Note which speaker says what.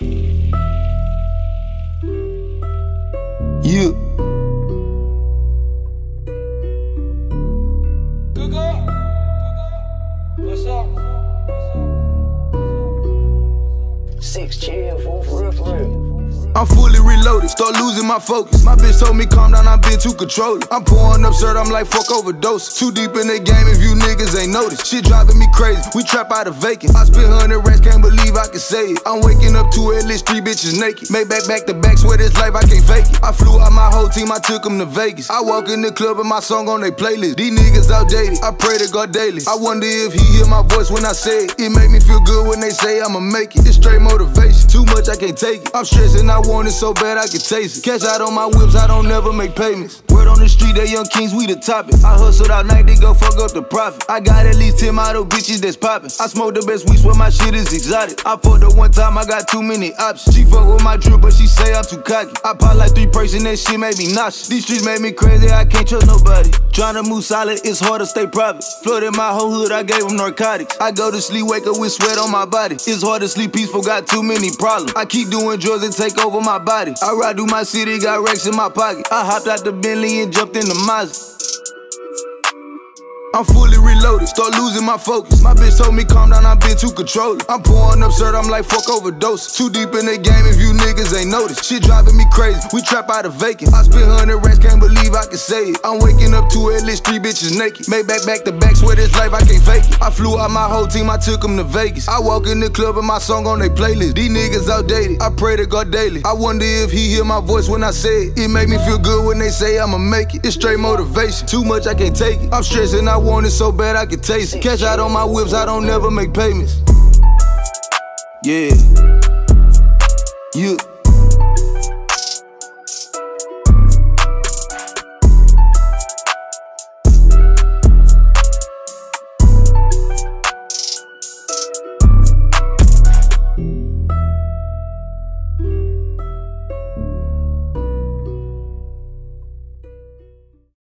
Speaker 1: You. Google. What's up? Six chair, roof.
Speaker 2: I'm fully reloaded, start losing my focus. My bitch told me calm down, I've been too controlling. I'm pouring up absurd, I'm like fuck overdose. Too deep in the game if you niggas ain't noticed. Shit driving me crazy, we trap out of vacant. I spent hundred racks, can't believe I can say it. I'm waking up to at least three bitches naked. Make back back to back, swear this life I can't fake it. I flew out my whole team, I took them to Vegas. I walk in the club and my song on their playlist. These niggas outdated, I pray to God daily. I wonder if he hear my voice when I say it. It make me feel good when they say I'ma make it. It's straight motivation, too much I can't take it. I'm stressing, I want it so bad I can taste it. Cash out on my whips, I don't never make payments. Word on the street, they young kings, we the topic. I hustled all night, they go fuck up the profit. I got at least 10 model bitches that's poppin'. I smoke the best weed, swear my shit is exotic. I fucked up one time, I got too many options. She fuck with my drip, but she say I'm too cocky. I pop like three person, that shit made me nauseous. These streets made me crazy, I can't trust nobody. Tryna move solid, it's hard to stay private. Flooded my whole hood, I gave them narcotics. I go to sleep, wake up with sweat on my body. It's hard to sleep peaceful, got too many problems. I keep doing drugs and take over my body. I ride through my city, got racks in my pocket. I hopped out the Bentley and jumped in the Mazda. I'm fully reloaded, start losing my focus. My bitch told me calm down, I've been too controlling. I'm pouring absurd, I'm like fuck overdose. Too deep in the game if you niggas ain't noticed. Shit driving me crazy, we trap out of vacant. I spent hundred racks, can't believe I can say it. I'm waking up to at least three bitches naked. Make back back to back, swear this life I can't fake it. I flew out my whole team, I took them to Vegas. I walk in the club and my song on their playlist. These niggas outdated, I pray to God daily. I wonder if he hear my voice when I say it. It make me feel good when they say I'ma make it. It's straight motivation, too much I can't take it. I'm stressing, I want it so bad I can taste it. Cash out on my whips, I don't never make payments. Yeah. Yeah.